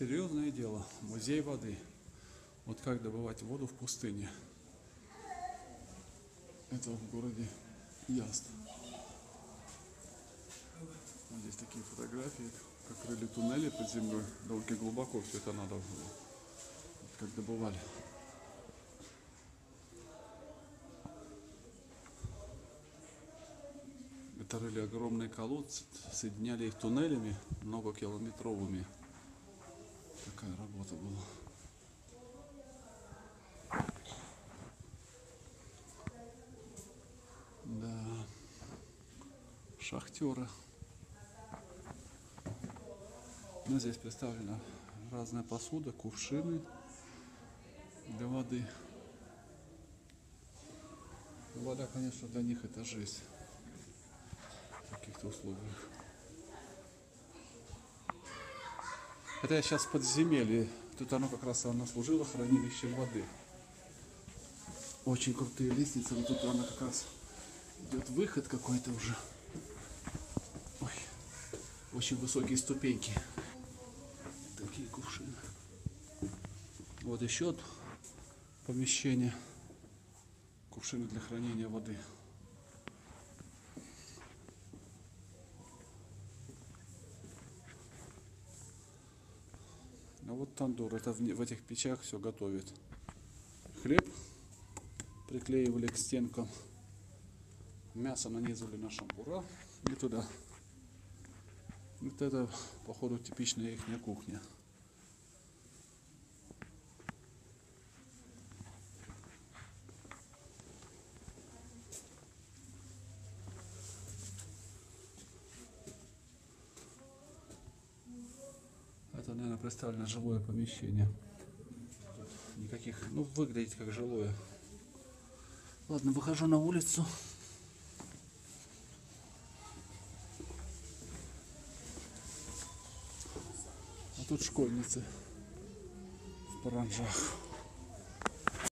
Серьезное дело. Музей воды. Вот как добывать воду в пустыне. Это в городе Яст. Вот здесь такие фотографии, как крыли туннели под землей. Довольно глубоко все это надо было. Как добывали. Это рыли огромные колодцы, соединяли их туннелями многокилометровыми. Работа была. Да. Шахтеры. Ну, здесь представлена разная посуда, кувшины для воды. Вода, конечно, для них это жизнь в каких-то условиях. Хотя я сейчас в подземелье. Тут оно как раз оно служило хранилищем воды. Очень крутые лестницы, но тут она как раз идет выход какой-то уже. Ой, очень высокие ступеньки. Такие кувшины. Вот еще помещение. Кувшины для хранения воды. Вот тандур. Это в, в этих печах все готовит. Хлеб приклеивали к стенкам. Мясо нанизывали на шампура и туда. Вот это, походу, типичная их кухня. Наверное, представлено жилое помещение. Никаких, ну, выглядит как жилое. Ладно, выхожу на улицу. А тут школьницы в паранжах.